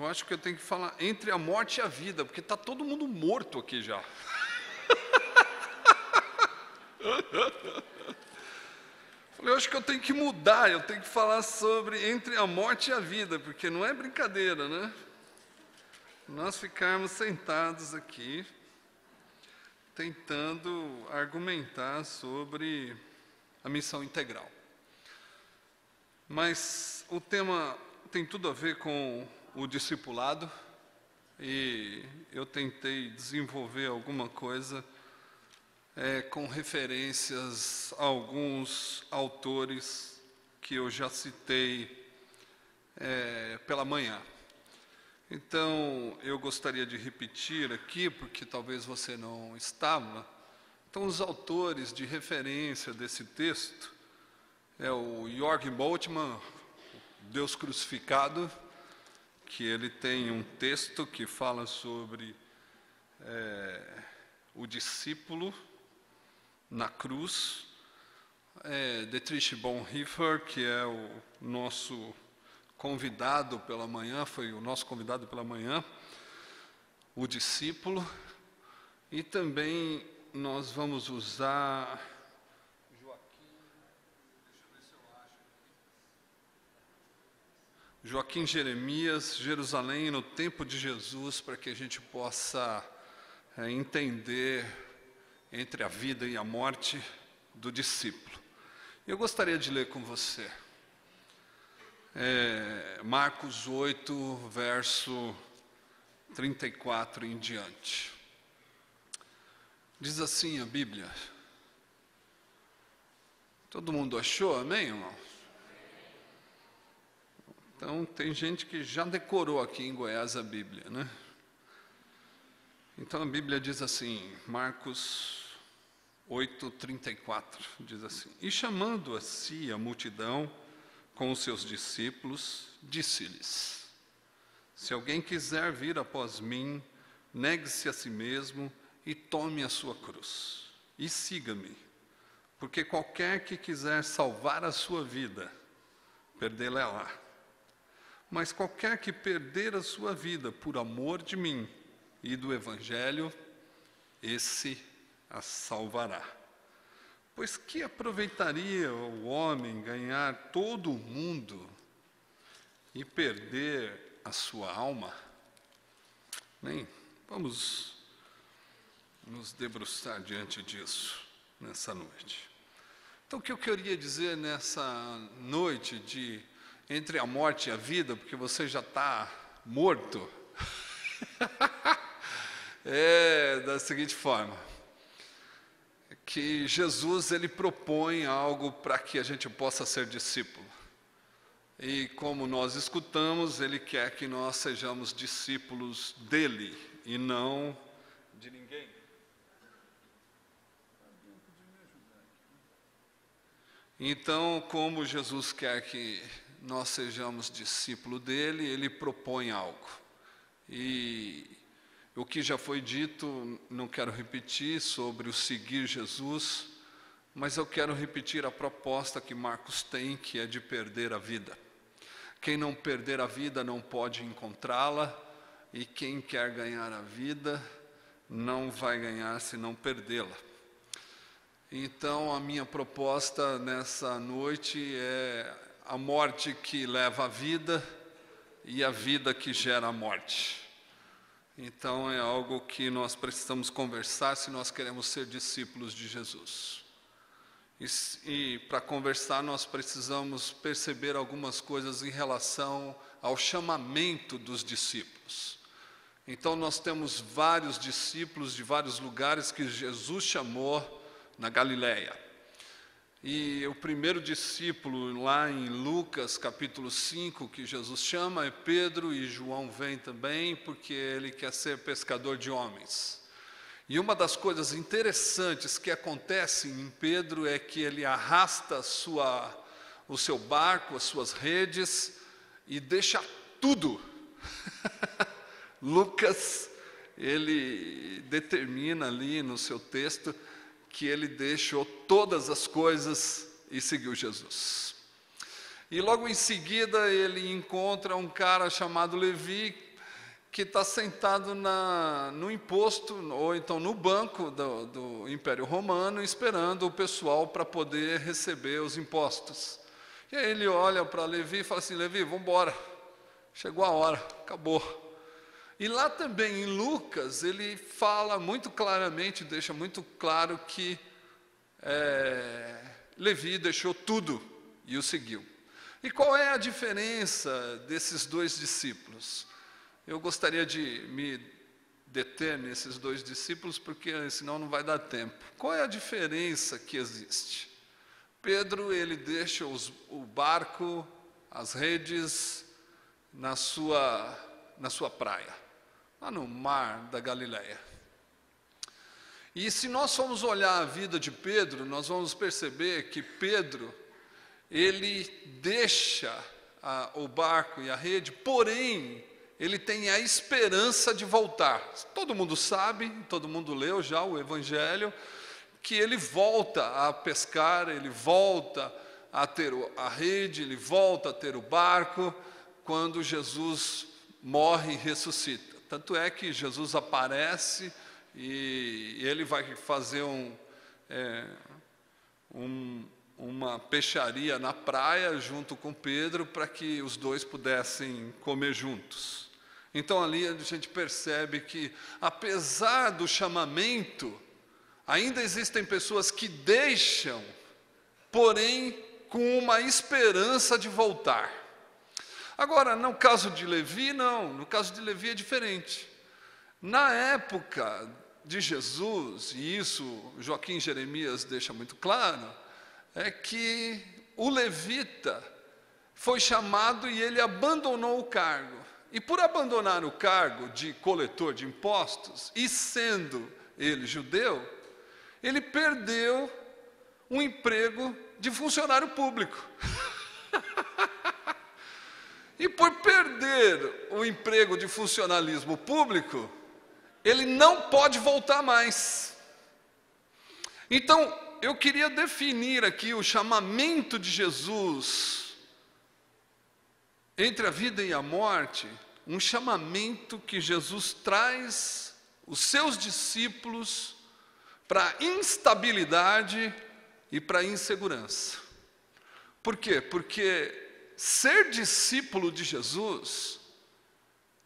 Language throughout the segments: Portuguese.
eu acho que eu tenho que falar entre a morte e a vida, porque está todo mundo morto aqui já. Eu acho que eu tenho que mudar, eu tenho que falar sobre entre a morte e a vida, porque não é brincadeira, né? Nós ficarmos sentados aqui, tentando argumentar sobre a missão integral. Mas o tema tem tudo a ver com o discipulado, e eu tentei desenvolver alguma coisa é, com referências a alguns autores que eu já citei é, pela manhã. Então, eu gostaria de repetir aqui, porque talvez você não estava. Então, os autores de referência desse texto é o Jorg Moltmann, Deus Crucificado, que ele tem um texto que fala sobre é, o discípulo na cruz. É, Dietrich Bonhoeffer, que é o nosso convidado pela manhã, foi o nosso convidado pela manhã, o discípulo, e também nós vamos usar Joaquim Jeremias, Jerusalém no tempo de Jesus, para que a gente possa é, entender entre a vida e a morte do discípulo. Eu gostaria de ler com você é, Marcos 8, verso 34 em diante. Diz assim a Bíblia. Todo mundo achou, amém, irmão? Então, tem gente que já decorou aqui em Goiás a Bíblia, né? Então a Bíblia diz assim, Marcos 8:34 diz assim: E chamando a si a multidão com os seus discípulos, disse-lhes: Se alguém quiser vir após mim, negue-se a si mesmo e tome a sua cruz e siga-me. Porque qualquer que quiser salvar a sua vida, perdê-la-á. Mas qualquer que perder a sua vida por amor de mim, e do Evangelho, esse a salvará. Pois que aproveitaria o homem ganhar todo o mundo e perder a sua alma? Bem, vamos nos debruçar diante disso nessa noite. Então, o que eu queria dizer nessa noite de entre a morte e a vida, porque você já está morto. é da seguinte forma: que Jesus ele propõe algo para que a gente possa ser discípulo. E como nós escutamos, ele quer que nós sejamos discípulos dele e não de ninguém. Então, como Jesus quer que nós sejamos discípulo dele, ele propõe algo. E o que já foi dito, não quero repetir sobre o seguir Jesus, mas eu quero repetir a proposta que Marcos tem, que é de perder a vida. Quem não perder a vida não pode encontrá-la, e quem quer ganhar a vida não vai ganhar se não perdê-la. Então, a minha proposta nessa noite é a morte que leva à vida e a vida que gera a morte. Então é algo que nós precisamos conversar se nós queremos ser discípulos de Jesus. E, e para conversar, nós precisamos perceber algumas coisas em relação ao chamamento dos discípulos. Então, nós temos vários discípulos de vários lugares que Jesus chamou na Galileia. E o primeiro discípulo, lá em Lucas capítulo 5, que Jesus chama, é Pedro, e João vem também, porque ele quer ser pescador de homens. E uma das coisas interessantes que acontece em Pedro é que ele arrasta sua, o seu barco, as suas redes, e deixa tudo. Lucas, ele determina ali no seu texto que ele deixou todas as coisas e seguiu Jesus. E logo em seguida ele encontra um cara chamado Levi, que está sentado na, no imposto, ou então no banco do, do Império Romano, esperando o pessoal para poder receber os impostos. E aí ele olha para Levi e fala assim: Levi, vamos embora, chegou a hora, acabou. E lá também em Lucas, ele fala muito claramente, deixa muito claro que é, Levi deixou tudo e o seguiu. E qual é a diferença desses dois discípulos? Eu gostaria de me deter nesses dois discípulos, porque senão não vai dar tempo. Qual é a diferença que existe? Pedro, ele deixa os, o barco, as redes, na sua, na sua praia, lá no mar da Galileia. E se nós formos olhar a vida de Pedro, nós vamos perceber que Pedro, ele deixa a, o barco e a rede, porém, ele tem a esperança de voltar. Todo mundo sabe, todo mundo leu já o Evangelho, que ele volta a pescar, ele volta a ter a rede, ele volta a ter o barco, quando Jesus morre e ressuscita. Tanto é que Jesus aparece e ele vai fazer um, é, um, uma peixaria na praia junto com Pedro para que os dois pudessem comer juntos. Então ali a gente percebe que, apesar do chamamento, ainda existem pessoas que deixam, porém com uma esperança de voltar. Agora, no caso de Levi, não, no caso de Levi é diferente. Na época de Jesus, e isso Joaquim Jeremias deixa muito claro, é que o levita foi chamado e ele abandonou o cargo. E por abandonar o cargo de coletor de impostos, e sendo ele judeu, ele perdeu um emprego de funcionário público. e por perder o emprego de funcionalismo público, ele não pode voltar mais. Então, eu queria definir aqui o chamamento de Jesus entre a vida e a morte, um chamamento que Jesus traz os seus discípulos para instabilidade e para insegurança. Por quê? Porque ser discípulo de Jesus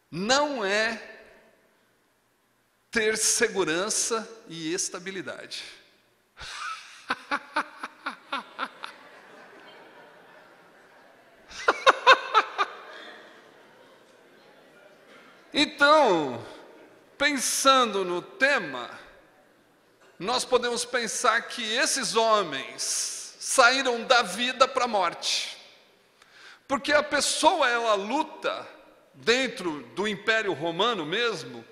não é ter segurança e estabilidade. Então, pensando no tema, nós podemos pensar que esses homens saíram da vida para a morte. Porque a pessoa ela luta dentro do Império Romano mesmo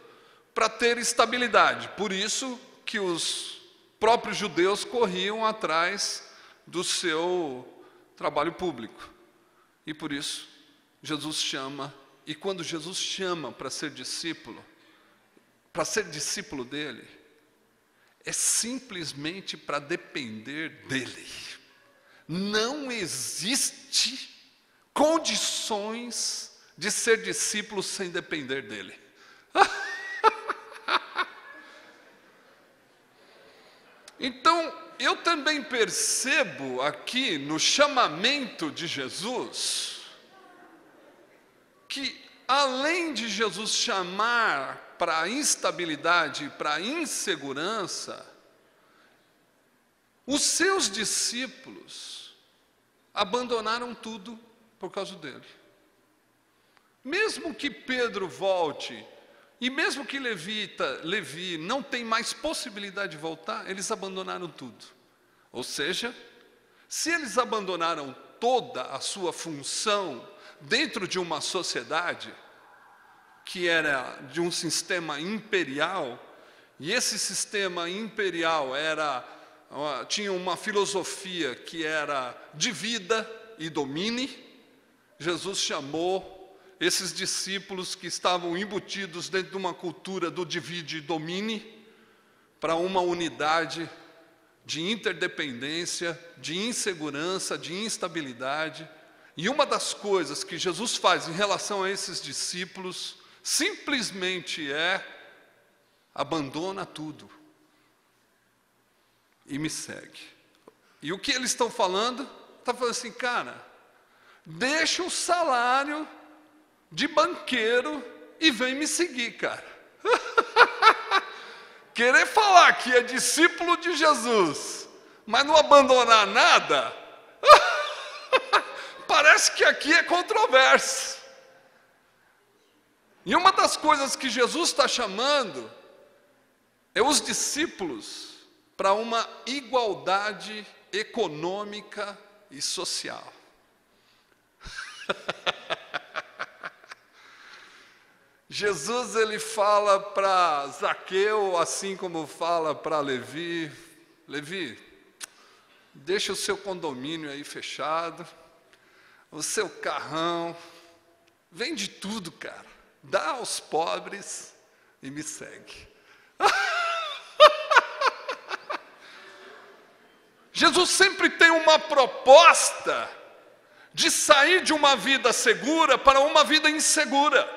para ter estabilidade. Por isso que os próprios judeus corriam atrás do seu trabalho público. E por isso Jesus chama e quando Jesus chama para ser discípulo, para ser discípulo dele, é simplesmente para depender dele. Não existe condições de ser discípulo sem depender dele. então, eu também percebo aqui no chamamento de Jesus, que além de Jesus chamar para a instabilidade, para a insegurança, os seus discípulos abandonaram tudo por causa dele. Mesmo que Pedro volte, e mesmo que Levita, Levi não tem mais possibilidade de voltar, eles abandonaram tudo. Ou seja, se eles abandonaram toda a sua função dentro de uma sociedade que era de um sistema imperial, e esse sistema imperial era tinha uma filosofia que era divida e domine. Jesus chamou esses discípulos que estavam embutidos dentro de uma cultura do divide e domine para uma unidade de interdependência, de insegurança, de instabilidade e uma das coisas que Jesus faz em relação a esses discípulos simplesmente é abandona tudo e me segue. E o que eles estão falando? Está falando assim, cara, deixa o salário de banqueiro e vem me seguir, cara. Querer falar que é discípulo de Jesus, mas não abandonar nada, parece que aqui é controverso. E uma das coisas que Jesus está chamando é os discípulos para uma igualdade econômica e social. Jesus ele fala para Zaqueu, assim como fala para Levi, Levi, deixa o seu condomínio aí fechado, o seu carrão, vende tudo, cara, dá aos pobres e me segue. Jesus sempre tem uma proposta de sair de uma vida segura para uma vida insegura.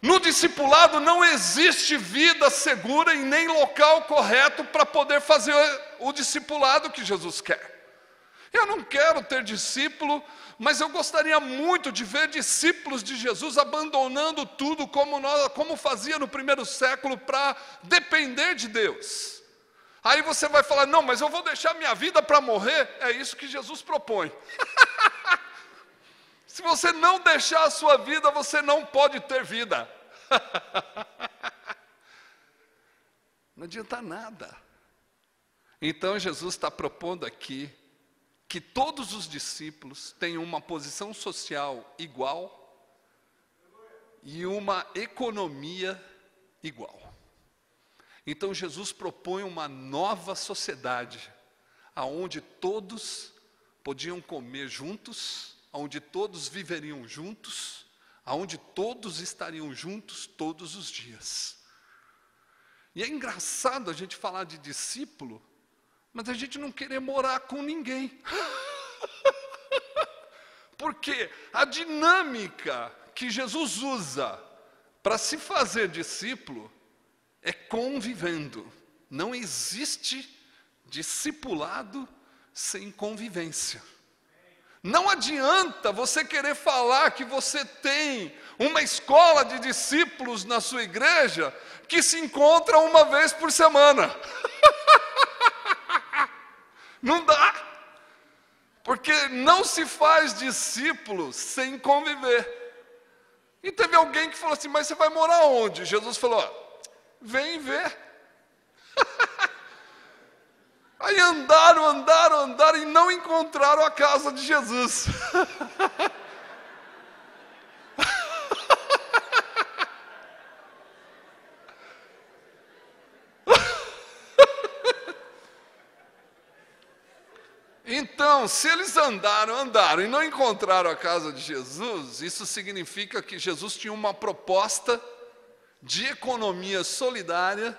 No discipulado não existe vida segura e nem local correto para poder fazer o discipulado que Jesus quer. Eu não quero ter discípulo, mas eu gostaria muito de ver discípulos de Jesus abandonando tudo como, nós, como fazia no primeiro século para depender de Deus. Aí você vai falar: não, mas eu vou deixar minha vida para morrer. É isso que Jesus propõe. Se você não deixar a sua vida, você não pode ter vida. não adianta nada. Então Jesus está propondo aqui que todos os discípulos tenham uma posição social igual e uma economia igual. Então Jesus propõe uma nova sociedade, aonde todos podiam comer juntos onde todos viveriam juntos, aonde todos estariam juntos todos os dias. E é engraçado a gente falar de discípulo, mas a gente não querer morar com ninguém. Porque a dinâmica que Jesus usa para se fazer discípulo é convivendo. Não existe discipulado sem convivência. Não adianta você querer falar que você tem uma escola de discípulos na sua igreja que se encontra uma vez por semana. Não dá. Porque não se faz discípulo sem conviver. E teve alguém que falou assim: Mas você vai morar onde? Jesus falou: Vem ver. Aí andaram, andaram, andaram e não encontraram a casa de Jesus. Então, se eles andaram, andaram e não encontraram a casa de Jesus, isso significa que Jesus tinha uma proposta de economia solidária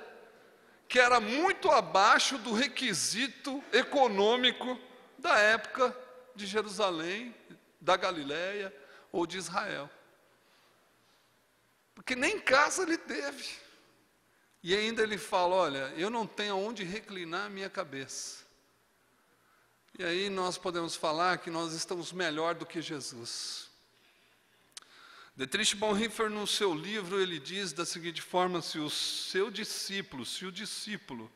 que era muito abaixo do requisito econômico da época de Jerusalém, da Galiléia ou de Israel. Porque nem casa ele teve. E ainda ele fala: Olha, eu não tenho onde reclinar a minha cabeça. E aí nós podemos falar que nós estamos melhor do que Jesus. Dietrich Bonhoeffer, no seu livro, ele diz da seguinte forma: se o seu discípulo, se o discípulo,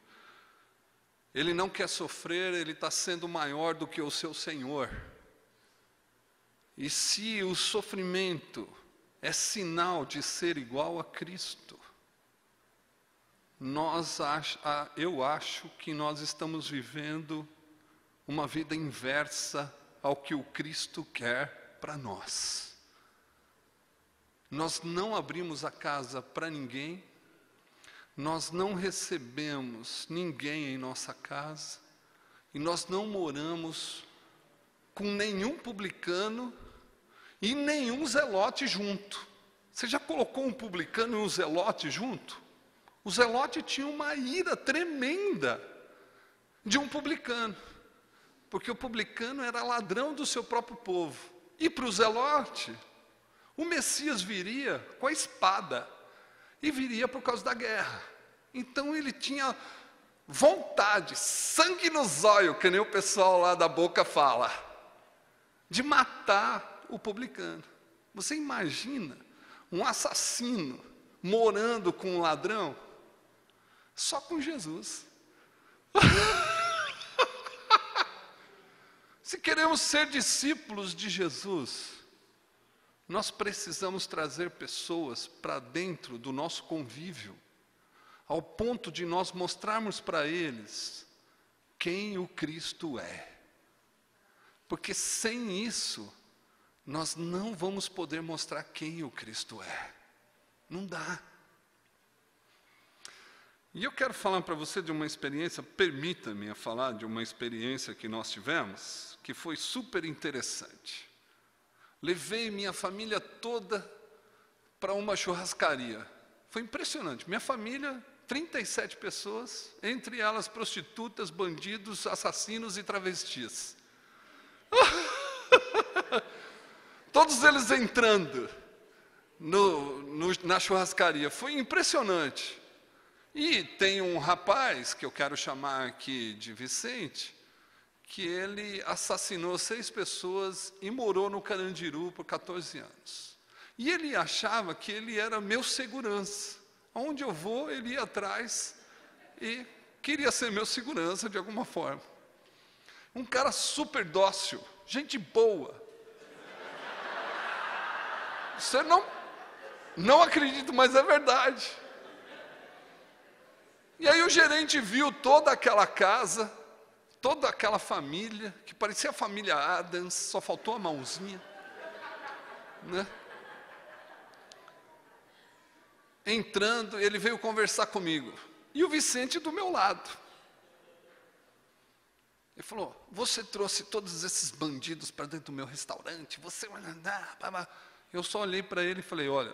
ele não quer sofrer, ele está sendo maior do que o seu Senhor. E se o sofrimento é sinal de ser igual a Cristo, nós eu acho que nós estamos vivendo uma vida inversa ao que o Cristo quer para nós. Nós não abrimos a casa para ninguém, nós não recebemos ninguém em nossa casa, e nós não moramos com nenhum publicano e nenhum zelote junto. Você já colocou um publicano e um zelote junto? O zelote tinha uma ira tremenda de um publicano, porque o publicano era ladrão do seu próprio povo. E para o zelote, O Messias viria com a espada e viria por causa da guerra. Então ele tinha vontade, sangue no zóio, que nem o pessoal lá da boca fala, de matar o publicano. Você imagina um assassino morando com um ladrão? Só com Jesus. Se queremos ser discípulos de Jesus, nós precisamos trazer pessoas para dentro do nosso convívio, ao ponto de nós mostrarmos para eles quem o Cristo é. Porque sem isso, nós não vamos poder mostrar quem o Cristo é. Não dá. E eu quero falar para você de uma experiência, permita-me falar de uma experiência que nós tivemos, que foi super interessante. Levei minha família toda para uma churrascaria. Foi impressionante. Minha família, 37 pessoas, entre elas prostitutas, bandidos, assassinos e travestis. Todos eles entrando no, no, na churrascaria. Foi impressionante. E tem um rapaz, que eu quero chamar aqui de Vicente, que ele assassinou seis pessoas e morou no Carandiru por 14 anos. E ele achava que ele era meu segurança. Onde eu vou, ele ia atrás e queria ser meu segurança de alguma forma. Um cara super dócil, gente boa. Você não, não acredita, mas é verdade. E aí o gerente viu toda aquela casa, toda aquela família, que parecia a família Adams, só faltou a mãozinha, né? Entrando, ele veio conversar comigo. E o Vicente do meu lado. Ele falou: Você trouxe todos esses bandidos para dentro do meu restaurante, você. Eu só olhei para ele e falei: Olha,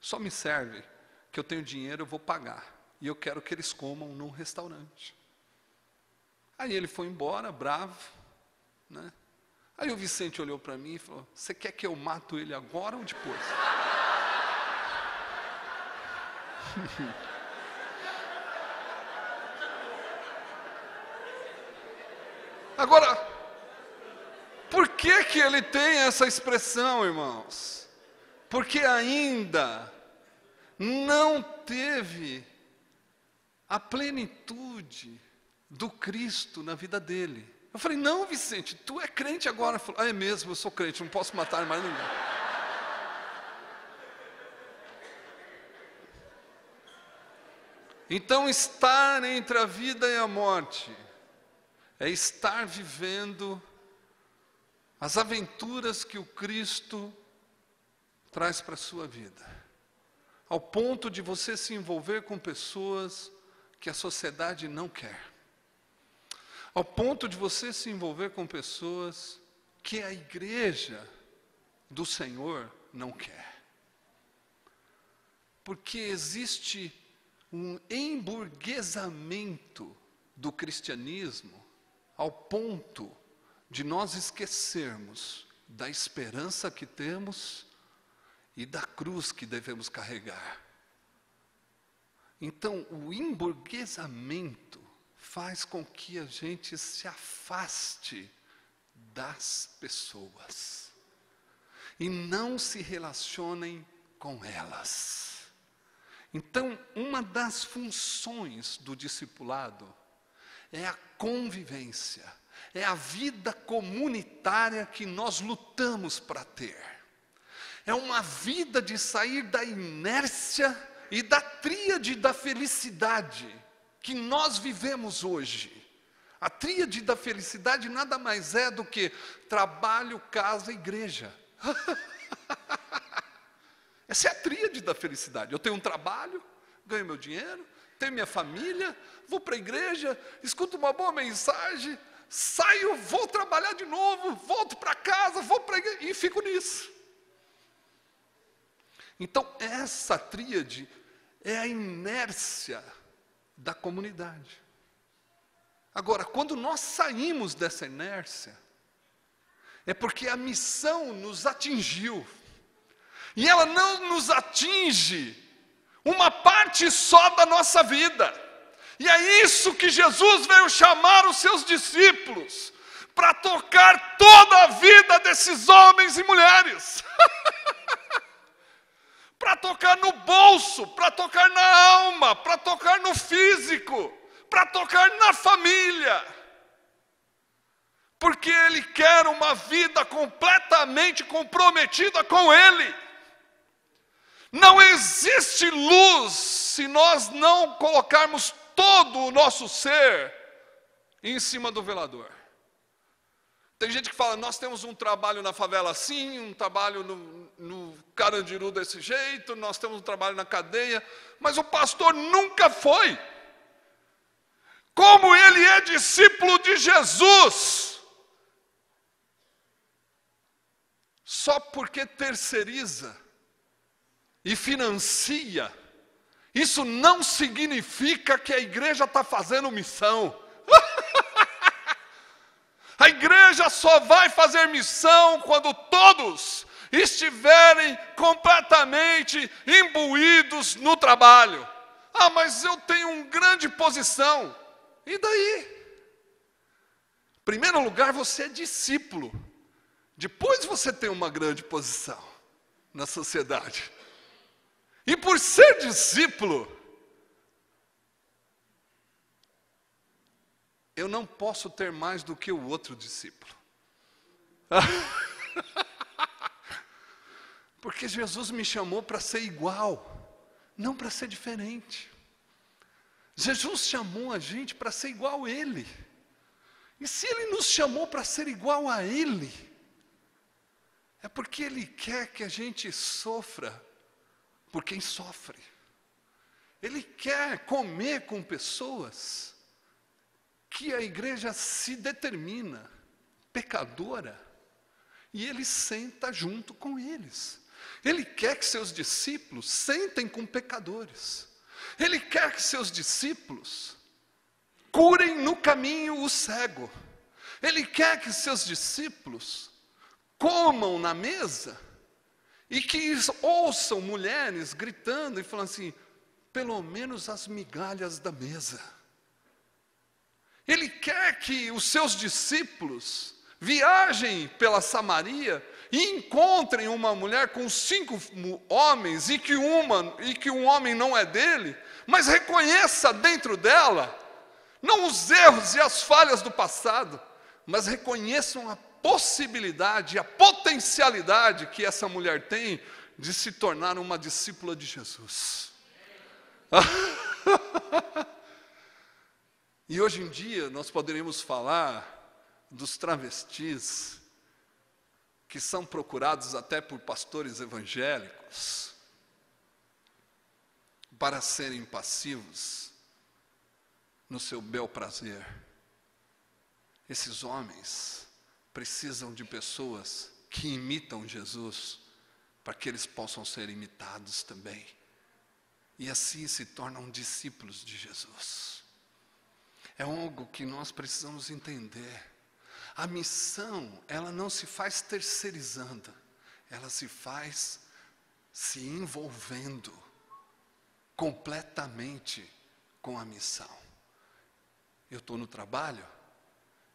só me serve que eu tenho dinheiro, eu vou pagar. E eu quero que eles comam num restaurante. Aí ele foi embora, bravo. Né? Aí o Vicente olhou para mim e falou: Você quer que eu mato ele agora ou depois? Agora, por que que ele tem essa expressão, irmãos? Porque ainda não teve a plenitude do Cristo na vida dele. Eu falei, não, Vicente, tu é crente agora. Ele falou, ah, é mesmo, eu sou crente, não posso matar mais ninguém. Então, estar entre a vida e a morte é estar vivendo as aventuras que o Cristo traz para a sua vida, ao ponto de você se envolver com pessoas que a sociedade não quer ao ponto de você se envolver com pessoas que a igreja do Senhor não quer. Porque existe um emburguesamento do cristianismo ao ponto de nós esquecermos da esperança que temos e da cruz que devemos carregar. Então, o emburguesamento faz com que a gente se afaste das pessoas e não se relacionem com elas. Então, uma das funções do discipulado é a convivência, é a vida comunitária que nós lutamos para ter. É uma vida de sair da inércia e da tríade da felicidade que nós vivemos hoje. A tríade da felicidade nada mais é do que trabalho, casa, igreja. Essa é a tríade da felicidade. Eu tenho um trabalho, ganho meu dinheiro, tenho minha família, vou para a igreja, escuto uma boa mensagem, saio, vou trabalhar de novo, volto para casa, vou para a igreja e fico nisso. Então, essa tríade é a inércia da comunidade. Agora, quando nós saímos dessa inércia, é porque a missão nos atingiu, E ela não nos atinge uma parte só da nossa vida. E é isso que Jesus veio chamar os seus discípulos para tocar toda a vida desses homens e mulheres. para tocar no bolso, para tocar na alma, para tocar no físico, para tocar na família. Porque Ele quer uma vida completamente comprometida com Ele. Não existe luz se nós não colocarmos todo o nosso ser em cima do velador. Tem gente que fala, nós temos um trabalho na favela assim, um trabalho no, no Carandiru desse jeito, nós temos um trabalho na cadeia, mas o pastor nunca foi. Como ele é discípulo de Jesus, só porque terceiriza e financia, isso não significa que a igreja está fazendo missão. a igreja só vai fazer missão quando todos estiverem completamente imbuídos no trabalho. Ah, mas eu tenho uma grande posição. E daí? Em primeiro lugar, você é discípulo. Depois você tem uma grande posição na sociedade. E por ser discípulo, eu não posso ter mais do que o outro discípulo. Porque Jesus me chamou para ser igual, não para ser diferente. Jesus chamou a gente para ser igual a Ele. E se Ele nos chamou para ser igual a Ele, é porque Ele quer que a gente sofra por quem sofre. Ele quer comer com pessoas que a igreja se determina pecadora e ele senta junto com eles. Ele quer que seus discípulos sentem com pecadores. Ele quer que seus discípulos curem no caminho o cego. Ele quer que seus discípulos comam na mesa e que ouçam mulheres gritando e falando assim: pelo menos as migalhas da mesa. Ele quer que os seus discípulos viajem pela Samaria e encontrem uma mulher com cinco homens e que uma e que um homem não é dele, mas reconheça dentro dela não os erros e as falhas do passado, mas reconheçam a possibilidade, a potencialidade que essa mulher tem de se tornar uma discípula de Jesus. e hoje em dia nós poderíamos falar dos travestis que são procurados até por pastores evangélicos para serem passivos no seu bel prazer. Esses homens precisam de pessoas que imitam Jesus, para que eles possam ser imitados também. E assim se tornam discípulos de Jesus. É algo que nós precisamos entender. A missão, ela não se faz terceirizando, ela se faz se envolvendo completamente com a missão. Eu estou no trabalho,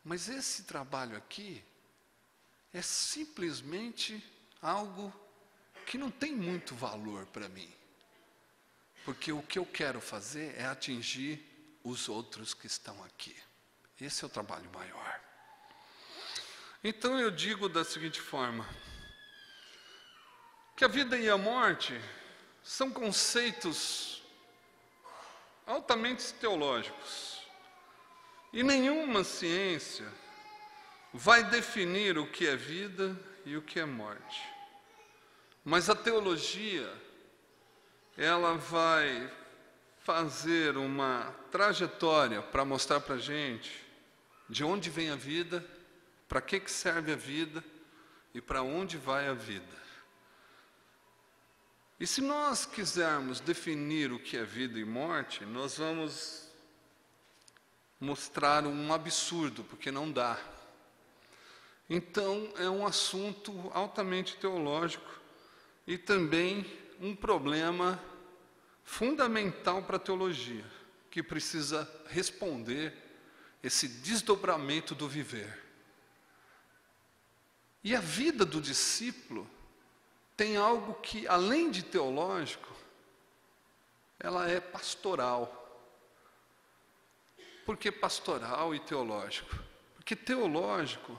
mas esse trabalho aqui é simplesmente algo que não tem muito valor para mim. Porque o que eu quero fazer é atingir os outros que estão aqui. Esse é o trabalho maior. Então eu digo da seguinte forma: que a vida e a morte são conceitos altamente teológicos. E nenhuma ciência vai definir o que é vida e o que é morte. Mas a teologia, ela vai fazer uma trajetória para mostrar para a gente de onde vem a vida, para que, que serve a vida e para onde vai a vida. E se nós quisermos definir o que é vida e morte, nós vamos mostrar um absurdo, porque não dá. Então, é um assunto altamente teológico e também um problema fundamental para a teologia, que precisa responder esse desdobramento do viver. E a vida do discípulo tem algo que, além de teológico, ela é pastoral. Por que pastoral e teológico? Porque teológico,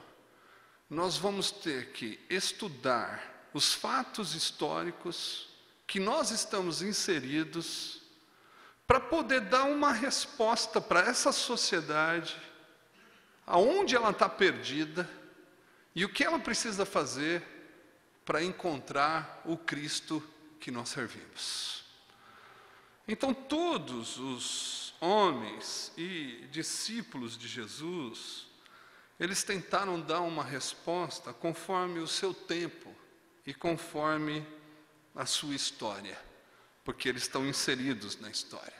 nós vamos ter que estudar os fatos históricos que nós estamos inseridos para poder dar uma resposta para essa sociedade, aonde ela está perdida e o que ela precisa fazer para encontrar o Cristo que nós servimos. Então, todos os homens e discípulos de Jesus, eles tentaram dar uma resposta conforme o seu tempo e conforme a sua história, porque eles estão inseridos na história.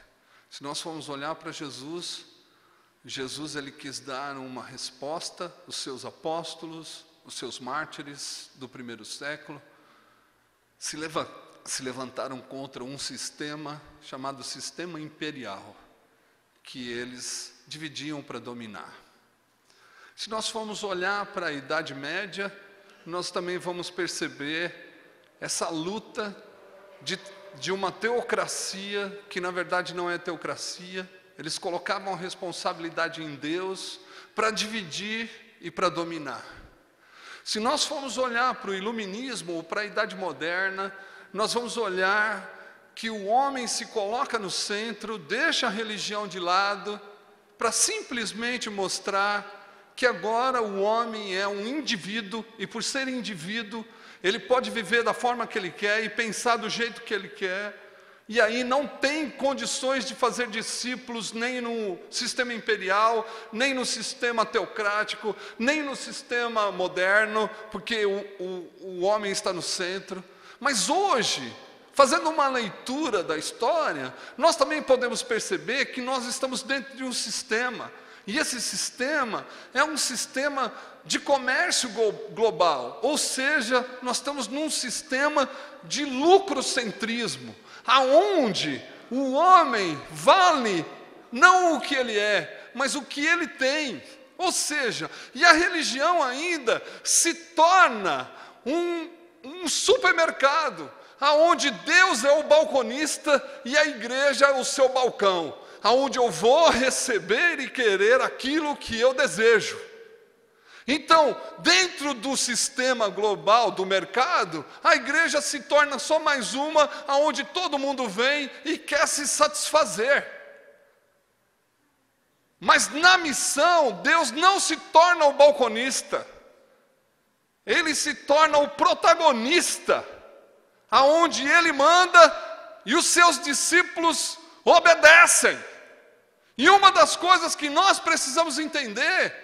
Se nós formos olhar para Jesus, Jesus ele quis dar uma resposta, os seus apóstolos, os seus mártires do primeiro século, se, leva, se levantaram contra um sistema chamado sistema imperial, que eles dividiam para dominar. Se nós formos olhar para a Idade Média, nós também vamos perceber essa luta de, de uma teocracia que na verdade não é teocracia. Eles colocavam a responsabilidade em Deus para dividir e para dominar. Se nós formos olhar para o iluminismo ou para a idade moderna, nós vamos olhar que o homem se coloca no centro, deixa a religião de lado, para simplesmente mostrar que agora o homem é um indivíduo e, por ser indivíduo, ele pode viver da forma que ele quer e pensar do jeito que ele quer, e aí não tem condições de fazer discípulos nem no sistema imperial, nem no sistema teocrático, nem no sistema moderno, porque o, o, o homem está no centro. Mas hoje, fazendo uma leitura da história, nós também podemos perceber que nós estamos dentro de um sistema, e esse sistema é um sistema de comércio global, ou seja, nós estamos num sistema de lucrocentrismo, aonde o homem vale não o que ele é, mas o que ele tem. Ou seja, e a religião ainda se torna um, um supermercado, aonde Deus é o balconista e a igreja é o seu balcão, aonde eu vou receber e querer aquilo que eu desejo. Então, dentro do sistema global do mercado, a igreja se torna só mais uma aonde todo mundo vem e quer se satisfazer. Mas na missão, Deus não se torna o balconista. Ele se torna o protagonista, aonde ele manda e os seus discípulos obedecem. E uma das coisas que nós precisamos entender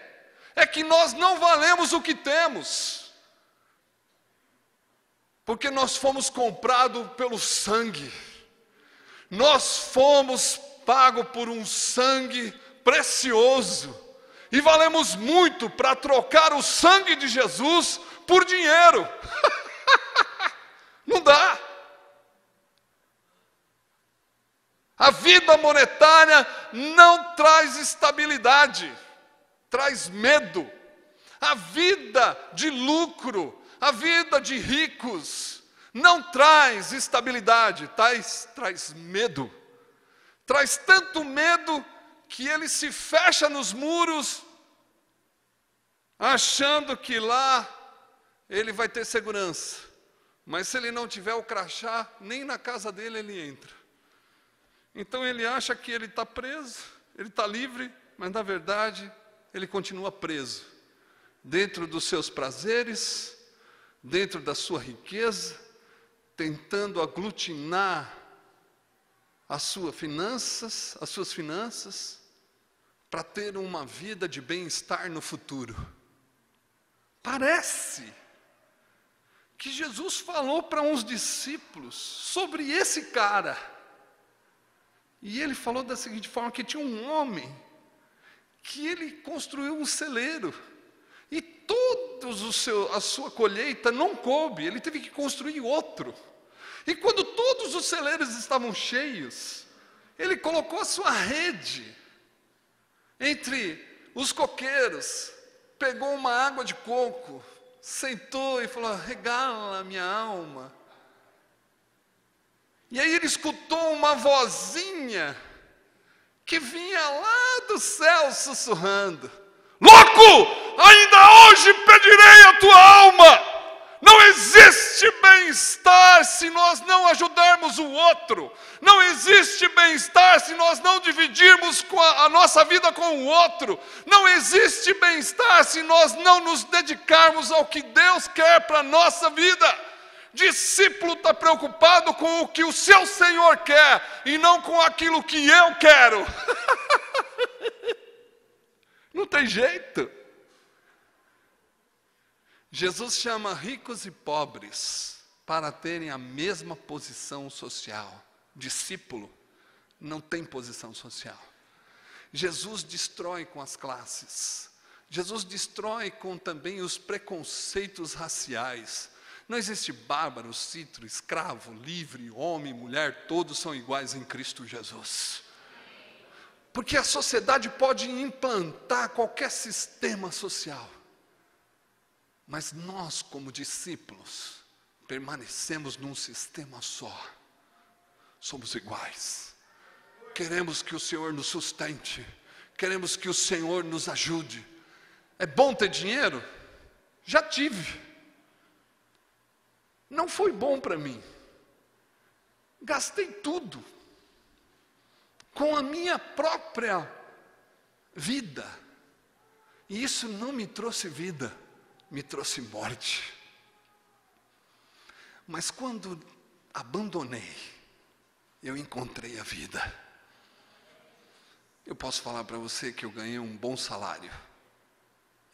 é que nós não valemos o que temos, porque nós fomos comprados pelo sangue, nós fomos pagos por um sangue precioso, e valemos muito para trocar o sangue de Jesus por dinheiro. não dá. A vida monetária não traz estabilidade traz medo. A vida de lucro, a vida de ricos, não traz estabilidade, traz, traz medo. Traz tanto medo que ele se fecha nos muros, achando que lá ele vai ter segurança. Mas se ele não tiver o crachá, nem na casa dele ele entra. Então ele acha que ele está preso, ele está livre, mas na verdade ele continua preso dentro dos seus prazeres, dentro da sua riqueza, tentando aglutinar as suas finanças, as suas finanças, para ter uma vida de bem-estar no futuro. Parece que Jesus falou para uns discípulos sobre esse cara. E ele falou da seguinte forma: que tinha um homem que ele construiu um celeiro. E seu, a sua colheita não coube, ele teve que construir outro. E quando todos os celeiros estavam cheios, ele colocou a sua rede entre os coqueiros, pegou uma água de coco, sentou e falou: regala minha alma. E aí ele escutou uma vozinha que vinha lá do céu sussurrando: Louco, ainda hoje pedirei a tua alma. Não existe bem-estar se nós não ajudarmos o outro. Não existe bem-estar se nós não dividirmos a, a, nossa vida com o outro. Não existe bem-estar se nós não nos dedicarmos ao que Deus quer para a nossa vida. Discípulo está preocupado com o que o seu Senhor quer e não com aquilo que eu quero. não tem jeito. Jesus chama ricos e pobres para terem a mesma posição social. Discípulo não tem posição social. Jesus destrói com as classes. Jesus destrói com também os preconceitos raciais. Não existe bárbaro, citro, escravo, livre, homem, mulher, todos são iguais em Cristo Jesus. Porque a sociedade pode implantar qualquer sistema social, mas nós, como discípulos, permanecemos num sistema só. Somos iguais. Queremos que o Senhor nos sustente. Queremos que o Senhor nos ajude. É bom ter dinheiro? Já tive. Não foi bom para mim. Gastei tudo com a minha própria vida. E isso não me trouxe vida me trouxe morte. Mas quando abandonei, eu encontrei a vida. Eu posso falar para você que eu ganhei um bom salário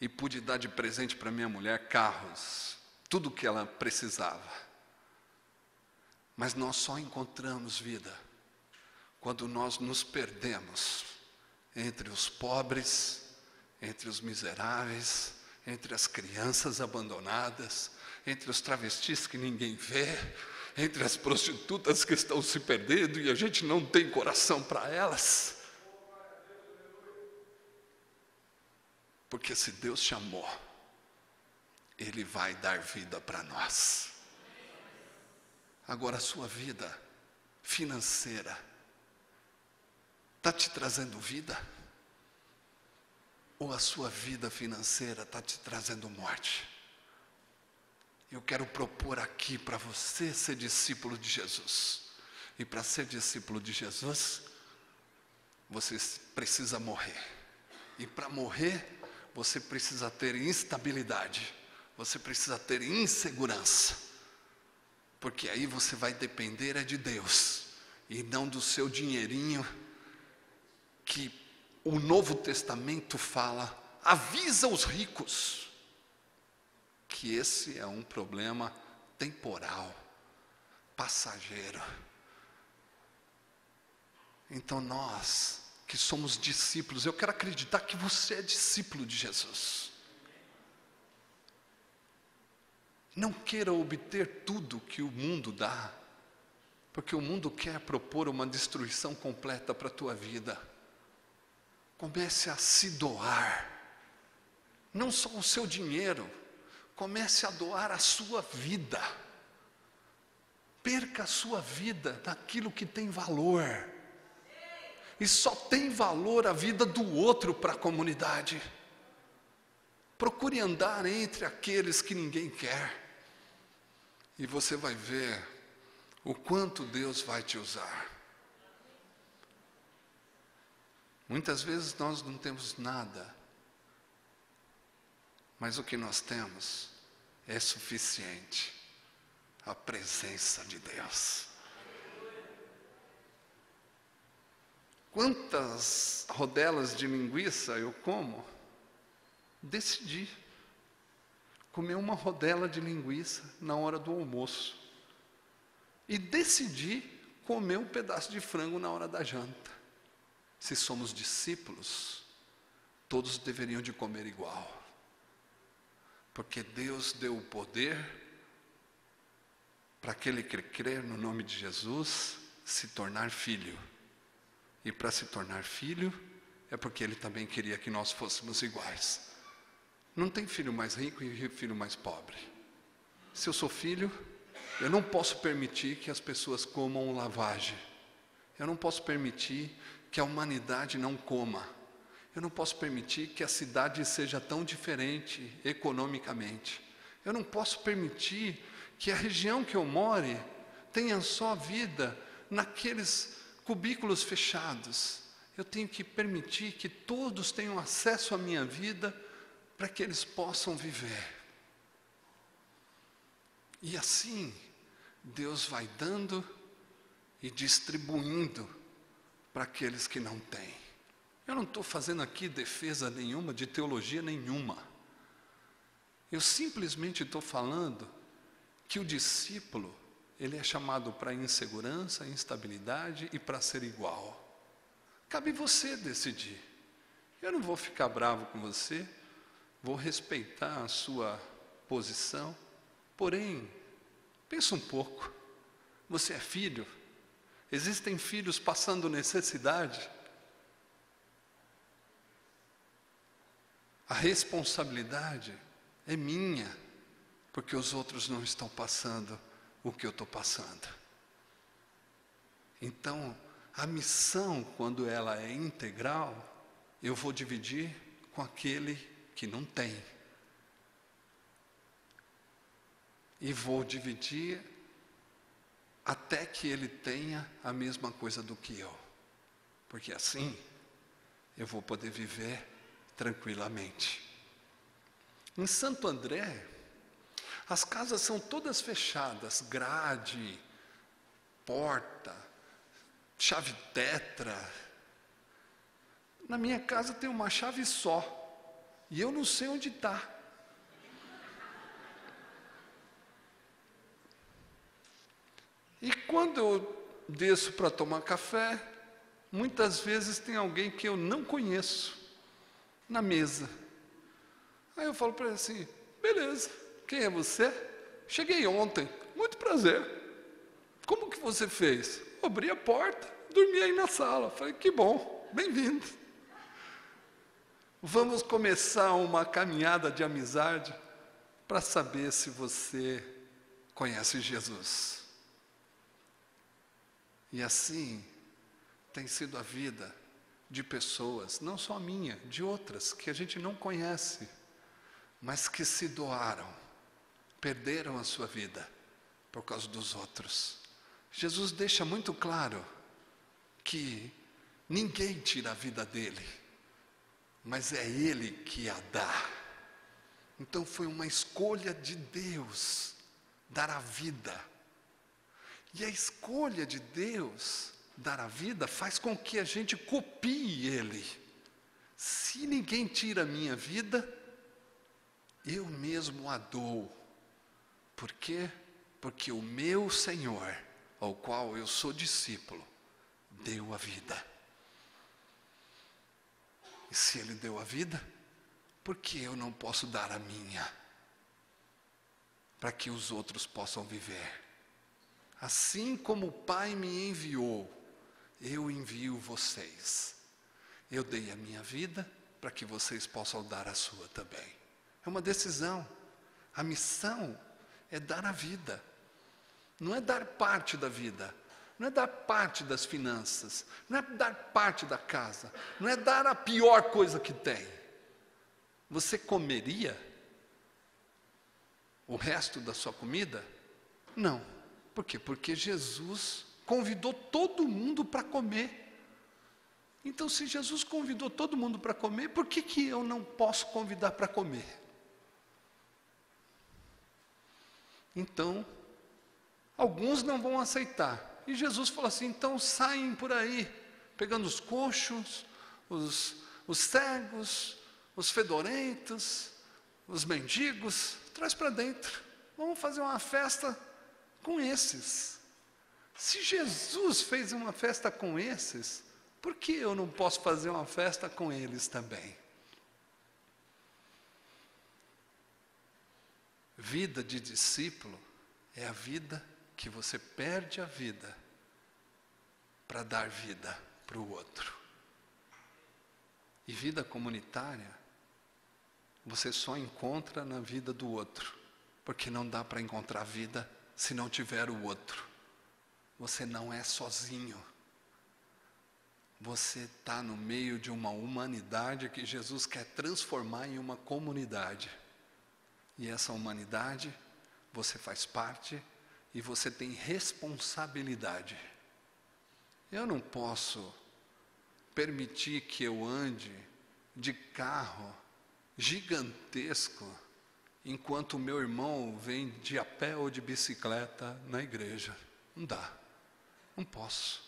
e pude dar de presente para minha mulher carros, tudo que ela precisava. Mas nós só encontramos vida quando nós nos perdemos entre os pobres, entre os miseráveis, entre as crianças abandonadas, entre os travestis que ninguém vê, entre as prostitutas que estão se perdendo e a gente não tem coração para elas. Porque se Deus chamou, Ele vai dar vida para nós. Agora, a sua vida financeira está te trazendo vida? ou a sua vida financeira está te trazendo morte? Eu quero propor aqui para você ser discípulo de Jesus. E para ser discípulo de Jesus, você precisa morrer. E para morrer, você precisa ter instabilidade, você precisa ter insegurança. Porque aí você vai depender é de Deus e não do seu dinheirinho que o Novo Testamento fala, avisa os ricos que esse é um problema temporal, passageiro. Então nós que somos discípulos, eu quero acreditar que você é discípulo de Jesus. Não queira obter tudo que o mundo dá, porque o mundo quer propor uma destruição completa para a tua vida. Comece a se doar, não só o seu dinheiro, comece a doar a sua vida. Perca a sua vida naquilo que tem valor. E só tem valor a vida do outro para a comunidade. Procure andar entre aqueles que ninguém quer. E você vai ver o quanto Deus vai te usar. Muitas vezes nós não temos nada, mas o que nós temos é suficiente a presença de Deus. Quantas rodelas de linguiça eu como? Decidi comer uma rodela de linguiça na hora do almoço. E decidi comer um pedaço de frango na hora da janta. Se somos discípulos, todos deveriam de comer igual. Porque Deus deu o poder para aquele que crer no nome de Jesus se tornar filho. E para se tornar filho, é porque ele também queria que nós fôssemos iguais. Não tem filho mais rico e filho mais pobre. Se eu sou filho, eu não posso permitir que as pessoas comam lavagem. Eu não posso permitir que a humanidade não coma. Eu não posso permitir que a cidade seja tão diferente economicamente. Eu não posso permitir que a região que eu more tenha só vida naqueles cubículos fechados. Eu tenho que permitir que todos tenham acesso à minha vida para que eles possam viver. E assim, Deus vai dando e distribuindo para aqueles que não têm. Eu não estou fazendo aqui defesa nenhuma, de teologia nenhuma. Eu simplesmente estou falando que o discípulo, ele é chamado para insegurança, instabilidade e para ser igual. Cabe você decidir. Eu não vou ficar bravo com você, vou respeitar a sua posição, porém, pensa um pouco. Você é filho? Existem filhos passando necessidade? A responsabilidade é minha, porque os outros não estão passando o que eu estou passando. Então, a missão, quando ela é integral, eu vou dividir com aquele que não tem. E vou dividir até que ele tenha a mesma coisa do que eu. Porque assim eu vou poder viver tranquilamente. Em Santo André, as casas são todas fechadas, grade, porta, chave tetra. Na minha casa tem uma chave só, e eu não sei onde está. E quando eu desço para tomar café, muitas vezes tem alguém que eu não conheço na mesa. Aí eu falo para ele assim: beleza, quem é você? Cheguei ontem, muito prazer. Como que você fez? abri a porta, dormi aí na sala. Falei: que bom, bem-vindo. Vamos começar uma caminhada de amizade para saber se você conhece Jesus. E assim tem sido a vida de pessoas, não só minha, de outras, que a gente não conhece, mas que se doaram, perderam a sua vida por causa dos outros. Jesus deixa muito claro que ninguém tira a vida dele, mas é ele que a dá. Então foi uma escolha de Deus dar a vida e a escolha de Deus dar a vida faz com que a gente copie Ele. Se ninguém tira a minha vida, eu mesmo a dou. Por quê? Porque o meu Senhor, ao qual eu sou discípulo, deu a vida. E se Ele deu a vida, por que eu não posso dar a minha? Para que os outros possam viver. Assim como o Pai me enviou, eu envio vocês. Eu dei a minha vida para que vocês possam dar a sua também. É uma decisão. A missão é dar a vida. Não é dar parte da vida, não é dar parte das finanças, não é dar parte da casa, não é dar a pior coisa que tem. Você comeria o resto da sua comida? Não. Por quê? Porque Jesus convidou todo mundo para comer. Então, se Jesus convidou todo mundo para comer, por que, que eu não posso convidar para comer? Então, alguns não vão aceitar. E Jesus falou assim: então saem por aí, pegando os coxos, os, os cegos, os fedorentos, os mendigos, traz para dentro. Vamos fazer uma festa com esses. Se Jesus fez uma festa com esses, por que eu não posso fazer uma festa com eles também? Vida de discípulo é a vida que você perde a vida para dar vida para o outro. E vida comunitária, você só encontra na vida do outro, porque não dá para encontrar vida se não tiver o outro. Você não é sozinho. Você está no meio de uma humanidade que Jesus quer transformar em uma comunidade. E essa humanidade, você faz parte e você tem responsabilidade. Eu não posso permitir que eu ande de carro gigantesco enquanto meu irmão vem de a pé ou de bicicleta na igreja. Não dá. Não posso.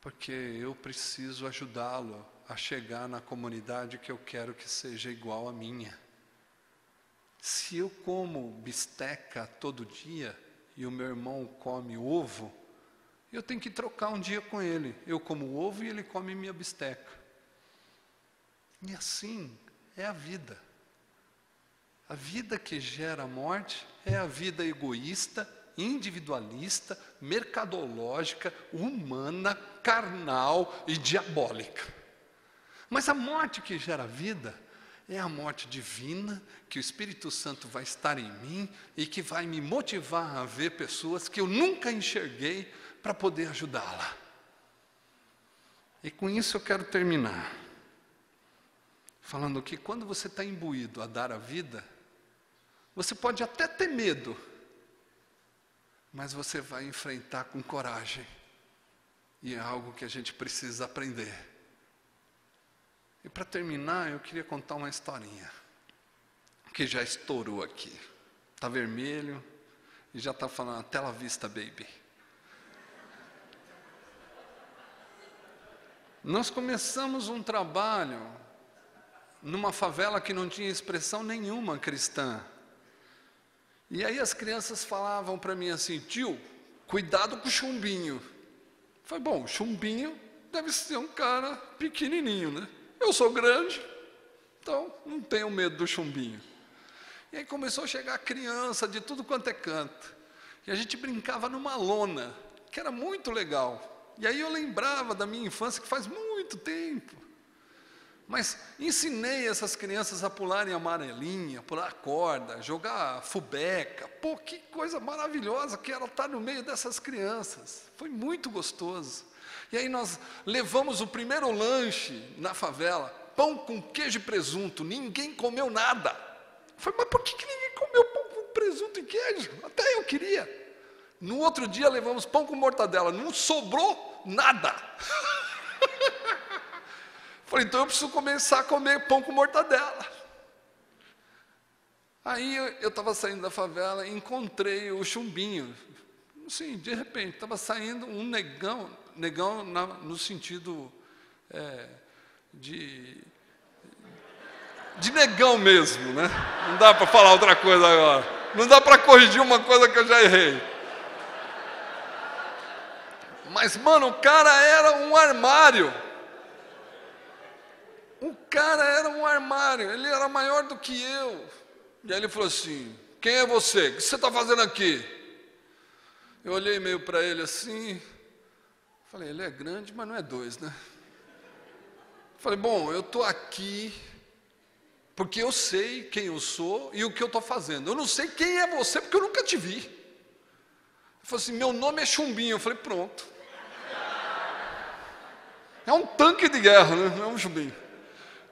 Porque eu preciso ajudá-lo a chegar na comunidade que eu quero que seja igual à minha. Se eu como bisteca todo dia e o meu irmão come ovo, eu tenho que trocar um dia com ele. Eu como ovo e ele come minha bisteca. E assim é a vida. A vida que gera a morte é a vida egoísta, individualista, mercadológica, humana, carnal e diabólica. Mas a morte que gera a vida é a morte divina, que o Espírito Santo vai estar em mim e que vai me motivar a ver pessoas que eu nunca enxerguei para poder ajudá-la. E com isso eu quero terminar. Falando que quando você está imbuído a dar a vida, você pode até ter medo, mas você vai enfrentar com coragem. E é algo que a gente precisa aprender. E para terminar, eu queria contar uma historinha que já estourou aqui. Está vermelho e já está falando tela vista, baby. Nós começamos um trabalho numa favela que não tinha expressão nenhuma cristã. E aí as crianças falavam para mim assim: tio, cuidado com o chumbinho. Falei, bom, chumbinho deve ser um cara pequenininho, né? Eu sou grande, então não tenho medo do chumbinho. E aí começou a chegar criança de tudo quanto é canto. E a gente brincava numa lona, que era muito legal. E aí eu lembrava da minha infância, que faz muito tempo. Mas ensinei essas crianças a pularem amarelinha, pular corda, jogar fubeca. Pô, que coisa maravilhosa que era estar no meio dessas crianças. Foi muito gostoso. E aí nós levamos o primeiro lanche na favela, pão com queijo e presunto, ninguém comeu nada. Foi, mas por que, que ninguém comeu pão com presunto e queijo? Até eu queria. No outro dia levamos pão com mortadela, não sobrou nada. Falei, então eu preciso começar a comer pão com mortadela. Aí eu estava saindo da favela e encontrei o chumbinho. Sim, de repente, estava saindo um negão, negão na, no sentido é, de, de negão mesmo, né? Não dá para falar outra coisa agora. Não dá para corrigir uma coisa que eu já errei. Mas, mano, o cara era um armário. O cara era um armário, ele era maior do que eu. E aí ele falou assim: Quem é você? O que você está fazendo aqui? Eu olhei meio para ele assim, Falei, ele é grande, mas não é dois, né? Falei, bom, eu estou aqui porque eu sei quem eu sou e o que eu estou fazendo. Eu não sei quem é você porque eu nunca te vi. Ele falou assim: meu nome é Chumbinho. Eu falei, pronto. É um tanque de guerra, né? É um chumbinho.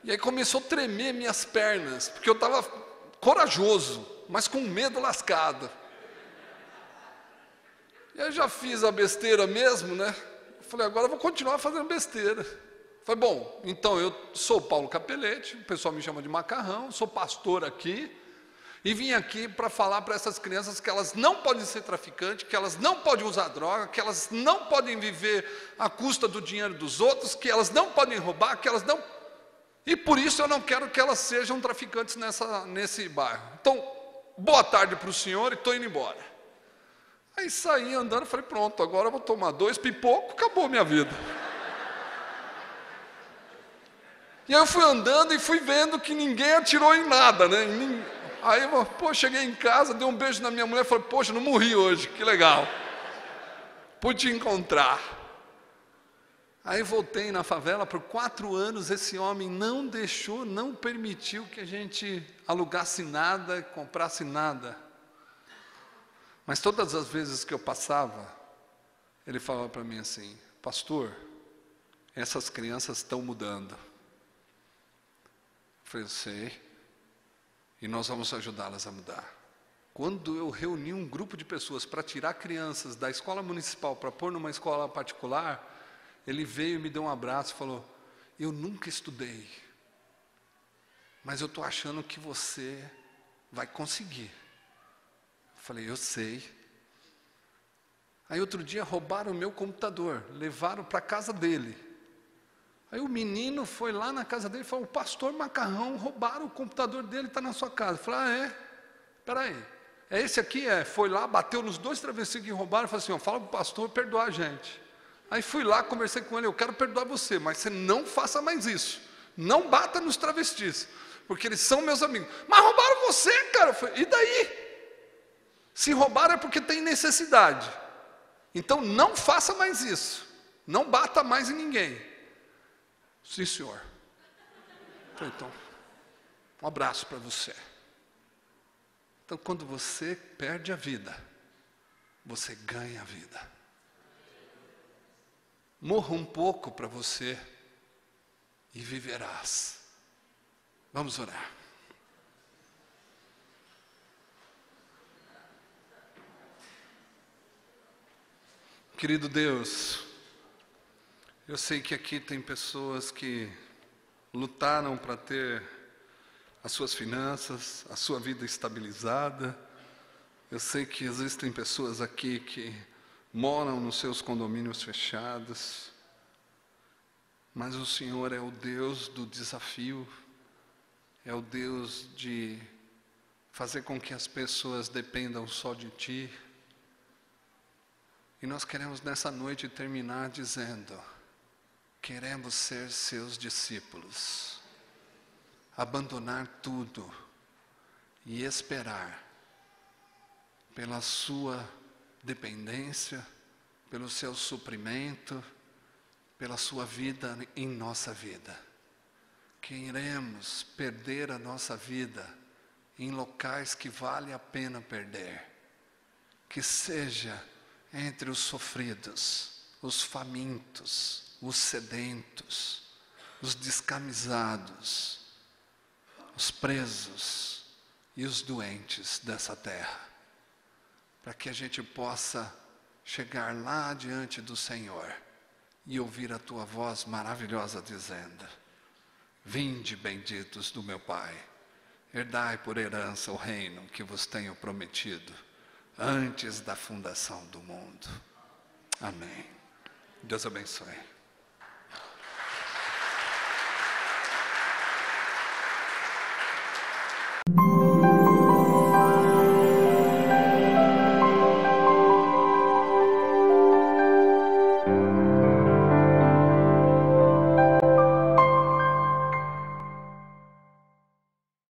E aí começou a tremer minhas pernas, porque eu estava corajoso, mas com medo lascado. E aí já fiz a besteira mesmo, né? Falei, agora eu vou continuar fazendo besteira. Falei, bom, então eu sou Paulo Capelete, o pessoal me chama de macarrão, sou pastor aqui, e vim aqui para falar para essas crianças que elas não podem ser traficantes, que elas não podem usar droga, que elas não podem viver à custa do dinheiro dos outros, que elas não podem roubar, que elas não. E por isso eu não quero que elas sejam traficantes nessa, nesse bairro. Então, boa tarde para o senhor e estou indo embora. Aí saí andando, falei, pronto, agora vou tomar dois pipocos, acabou minha vida. E aí eu fui andando e fui vendo que ninguém atirou em nada, né? Aí eu, pô, cheguei em casa, dei um beijo na minha mulher falei, poxa, não morri hoje, que legal. Pude encontrar. Aí voltei na favela por quatro anos, esse homem não deixou, não permitiu que a gente alugasse nada, comprasse nada. Mas todas as vezes que eu passava, ele falava para mim assim: Pastor, essas crianças estão mudando. Eu falei, sei, e nós vamos ajudá-las a mudar. Quando eu reuni um grupo de pessoas para tirar crianças da escola municipal para pôr numa escola particular, ele veio e me deu um abraço e falou: Eu nunca estudei, mas eu estou achando que você vai conseguir. Eu falei: Eu sei. Aí outro dia roubaram o meu computador, levaram para a casa dele. Aí o menino foi lá na casa dele e falou: O pastor Macarrão roubaram o computador dele, está na sua casa. Eu falei: Ah, é? Espera aí. É esse aqui? É. Foi lá, bateu nos dois travessis que roubaram e falou assim: ó, Fala para o pastor perdoar a gente. Aí fui lá, conversei com ele: Eu quero perdoar você, mas você não faça mais isso. Não bata nos travestis, porque eles são meus amigos. Mas roubaram você, cara. Falei, e daí? Se roubaram é porque tem necessidade. Então não faça mais isso. Não bata mais em ninguém. Sim, senhor. Então, um abraço para você. Então, quando você perde a vida, você ganha a vida. Morra um pouco para você e viverás. Vamos orar. Querido Deus, eu sei que aqui tem pessoas que lutaram para ter as suas finanças, a sua vida estabilizada. Eu sei que existem pessoas aqui que moram nos seus condomínios fechados, mas o Senhor é o Deus do desafio, é o Deus de fazer com que as pessoas dependam só de Ti. E nós queremos nessa noite terminar dizendo: queremos ser seus discípulos, abandonar tudo e esperar pela sua dependência, pelo seu suprimento, pela sua vida em nossa vida. Queremos perder a nossa vida em locais que vale a pena perder, que seja entre os sofridos, os famintos, os sedentos, os descamisados, os presos e os doentes dessa terra, para que a gente possa chegar lá diante do Senhor e ouvir a tua voz maravilhosa dizendo: Vinde, benditos do meu Pai, herdai por herança o reino que vos tenho prometido antes da fundação do mundo. Amém. Deus abençoe.